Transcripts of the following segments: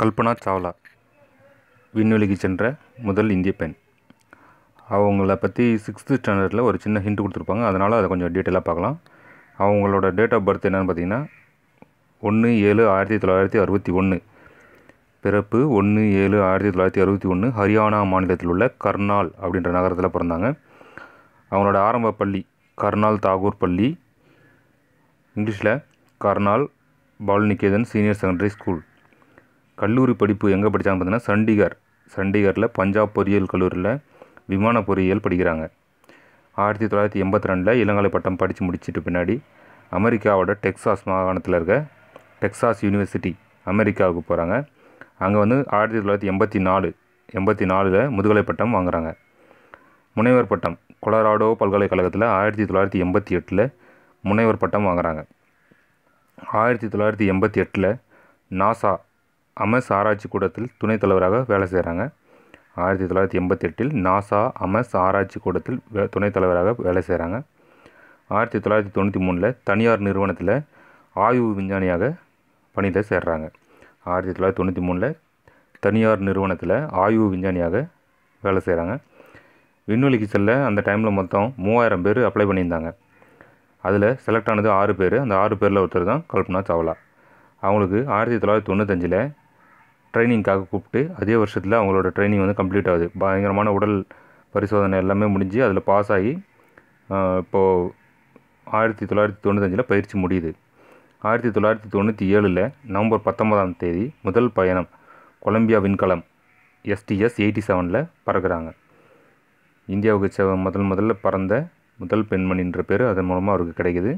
கல்பனா சாவ்லா. விண்வெளிக்கு சென்ற முதல் இந்திய பெண். அவங்கள பற்றி சிக்ஸ்த்து ஸ்டாண்டர்டில் ஒரு சின்ன ஹிண்ட் கொடுத்துருப்பாங்க. அதனால் அதை கொஞ்சம் டீட்டெயிலாக பார்க்கலாம். அவங்களோட டேட் ஆஃப் பர்த் என்னென்னு பார்த்தீங்கன்னா ஒன்று ஏழு ஆயிரத்தி தொள்ளாயிரத்தி அறுபத்தி ஒன்று பிறப்பு ஒன்று ஏழு ஆயிரத்தி தொள்ளாயிரத்தி அறுபத்தி ஒன்று ஹரியானா மாநிலத்தில் உள்ள கர்னால் அப்படின்ற நகரத்தில் பிறந்தாங்க. அவங்களோட ஆரம்ப பள்ளி கர்னால் தாகூர் பள்ளி. இங்கிலீஷில் Karnal Balniketan senior secondary school. கல்லூரி படிப்பு எங்கே படித்தாங்க பார்த்தீங்கன்னா சண்டிகர். சண்டிகரில் பஞ்சாப் பொறியியல் கல்லூரியில் விமான பொறியியல் படிக்கிறாங்க. ஆயிரத்தி தொள்ளாயிரத்தி எண்பத்தி ரெண்டில் இளங்கலை பட்டம் படித்து முடிச்சிட்டு பின்னாடி அமெரிக்காவோட டெக்சாஸ் மாகாணத்தில் இருக்க டெக்சாஸ் யூனிவர்சிட்டி அமெரிக்காவுக்கு போகிறாங்க அங்கே வந்து ஆயிரத்தி தொள்ளாயிரத்தி எண்பத்தி நாலு எண்பத்தி நாலில் முதுகலை பட்டம் வாங்குறாங்க. முனைவர் பட்டம் கொலராடோ பல்கலைக்கழகத்தில் ஆயிரத்தி தொள்ளாயிரத்தி எண்பத்தி எட்டில் முனைவர் பட்டம் வாங்குறாங்க. ஆயிரத்தி தொள்ளாயிரத்தி எண்பத்தி எட்டில் நாசா அமஸ் ஆராய்ச்சி கூடத்தில் துணைத் தலைவராக வேலை செய்கிறாங்க ஆயிரத்தி தொள்ளாயிரத்தி எண்பத்தி எட்டில் நாசா அமஸ் ஆராய்ச்சி கூடத்தில் வே துணைத் தலைவராக வேலை செய்கிறாங்க ஆயிரத்தி தொள்ளாயிரத்தி தொண்ணூற்றி மூணில் தனியார் நிறுவனத்தில் ஆய்வு விஞ்ஞானியாக பணியில் சேர்றாங்க. ஆயிரத்தி தொள்ளாயிரத்தி தொண்ணூற்றி மூணில் தனியார் நிறுவனத்தில் ஆய்வு விஞ்ஞானியாக வேலை செய்கிறாங்க விண்வெளிக்கு செல்ல அந்த டைமில் மொத்தம் மூவாயிரம் பேர் அப்ளை பண்ணியிருந்தாங்க. அதில் செலக்ட் ஆனது ஆறு பேர். அந்த ஆறு பேரில் ஒருத்தர் தான் கல்பனா சாவ்லா. அவங்களுக்கு ஆயிரத்தி தொள்ளாயிரத்தி தொண்ணூத்தஞ்சில் ட்ரைனிங்காக கூப்பிட்டு அதே வருஷத்தில் அவங்களோட ட்ரைனிங் வந்து கம்ப்ளீட் ஆகுது. பயங்கரமான உடல் பரிசோதனை எல்லாமே முடிஞ்சு அதில் பாஸ் ஆகி இப்போது ஆயிரத்தி தொள்ளாயிரத்தி தொண்ணூத்தஞ்சில் பயிற்சி முடியுது. ஆயிரத்தி தொள்ளாயிரத்தி தொண்ணூற்றி ஏழில் நவம்பர் பத்தொன்பதாம் தேதி முதல் பயணம் கொலம்பியா விண்கலம் எஸ்டிஎஸ் எயிட்டி செவனில் பறக்கிறாங்க. இந்தியாவுக்கு முதல் முதல்ல பறந்த முதல் பெண்மணின்ற பேர் அதன் மூலமாக அவருக்கு கிடைக்குது.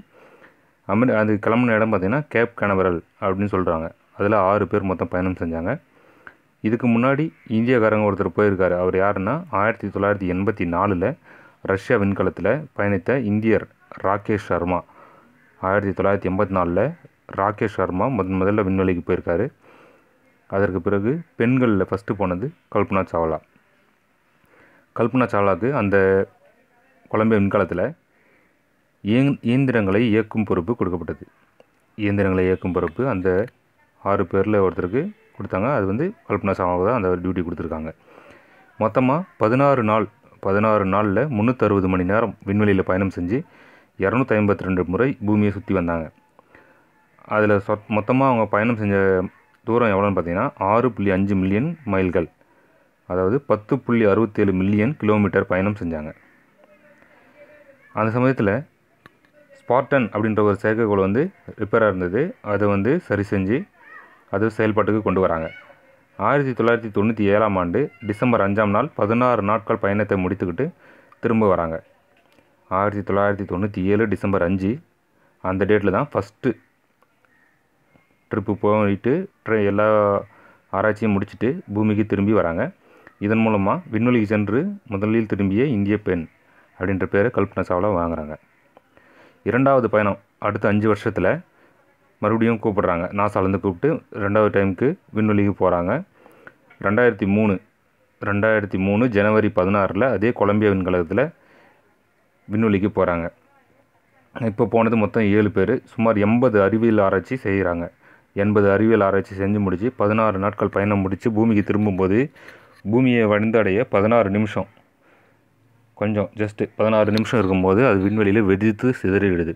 அமெரி அது கிளம்புன இடம் பார்த்திங்கன்னா கேப் கனவரல் அப்படின்னு சொல்கிறாங்க அதில் ஆறு பேர் மொத்தம் பயணம் செஞ்சாங்க. இதுக்கு முன்னாடி இந்தியக்காரங்க ஒருத்தர் போயிருக்காரு. அவர் யாருன்னா ஆயிரத்தி தொள்ளாயிரத்தி எண்பத்தி நாலில் ரஷ்யா விண்கலத்தில் பயணித்த இந்தியர் ராகேஷ் சர்மா. ஆயிரத்தி தொள்ளாயிரத்தி எண்பத்தி நாலில் ராகேஷ் சர்மா முதன் முதல்ல விண்வெளிக்கு போயிருக்காரு. அதற்கு பிறகு பெண்களில் ஃபஸ்ட்டு போனது கல்பனா சாவ்லா. கல்பனா சாவ்லாவுக்கு அந்த கொலம்பிய விண்கலத்தில் இயந்திரங்களை இயக்கும் பொறுப்பு கொடுக்கப்பட்டது. இயந்திரங்களை இயக்கும் பொறுப்பு அந்த ஆறு பேரில் ஒருத்தருக்கு கொடுத்தாங்க. அது வந்து கல்பனா சாவ்லாவுக்கு தான் அந்த டியூட்டி கொடுத்துருக்காங்க. மொத்தமாக பதினாறு நாள் பதினாறு நாளில் முந்நூற்றறுபது மணி நேரம் விண்வெளியில் பயணம் செஞ்சு இரநூத்தி ஐம்பத்தி ரெண்டு முறை பூமியை சுற்றி வந்தாங்க. அதில் சொ மொத்தமாக அவங்க பயணம் செஞ்ச தூரம் எவ்வளோன்னு பார்த்தீங்கன்னா ஆறு புள்ளி அஞ்சு மில்லியன் மைல்கள். அதாவது பத்து புள்ளி அறுபத்தேழு மில்லியன் கிலோமீட்டர் பயணம் செஞ்சாங்க. அந்த சமயத்தில் ஸ்பார்டன் அப்படின்ற ஒரு செயற்கைக்கோள் வந்து ரிப்பேராக இருந்தது. அதை வந்து சரி செஞ்சு அது செயல்பாட்டுக்கு கொண்டு வராங்க. ஆயிரத்தி தொள்ளாயிரத்தி தொண்ணூற்றி ஏழாம் ஆண்டு டிசம்பர் அஞ்சாம் நாள் பதினாறு நாட்கள் பயணத்தை முடித்துக்கிட்டு திரும்ப வராங்க. ஆயிரத்தி தொள்ளாயிரத்தி தொண்ணூற்றி ஏழு டிசம்பர் அஞ்சு அந்த டேட்டில் தான் ஃபஸ்ட்டு ட்ரிப்பு போயிட்டு ட்ரை எல்லா ஆராய்ச்சியும் முடிச்சுட்டு பூமிக்கு திரும்பி வராங்க. இதன் மூலமாக விண்வெளிக்கு சென்று முதலில் திரும்பிய இந்திய பெண் அப்படின்ற பேரை கல்பனா சாவ்லா வாங்குகிறாங்க இரண்டாவது பயணம் அடுத்த அஞ்சு வருஷத்தில் மறுபடியும் கூப்பிட்றாங்க. நாசாலேருந்து கூப்பிட்டு ரெண்டாவது டைமுக்கு விண்வெளிக்கு போகிறாங்க ரெண்டாயிரத்தி மூணு ரெண்டாயிரத்தி மூணு ஜனவரி பதினாறில் அதே கொலம்பியா விண்கலத்தில் விண்வெளிக்கு போகிறாங்க இப்போ போனது மொத்தம் ஏழு பேர். சுமார் எண்பது அறிவியல் ஆராய்ச்சி செய்கிறாங்க எண்பது அறிவியல் ஆராய்ச்சி செஞ்சு முடித்து பதினாறு நாட்கள் பயணம் முடித்து பூமிக்கு திரும்பும்போது பூமியை வந்தடைய பதினாறு நிமிஷம். கொஞ்சம் ஜஸ்ட்டு பதினாறு நிமிஷம் இருக்கும்போது அது விண்வெளியில் வெடித்து சிதறிடுது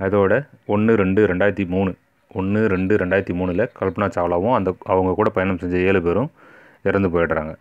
அதோட ஒன்று ரெண்டு ரெண்டாயிரத்தி மூணு. ஒன்று ரெண்டு ரெண்டாயிரத்தி மூணில் கல்பனா சாவ்லாவும் அந்த அவங்க கூட பயணம் செஞ்ச ஏழு பேரும் இறந்து போயிடுறாங்க.